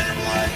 blood, spider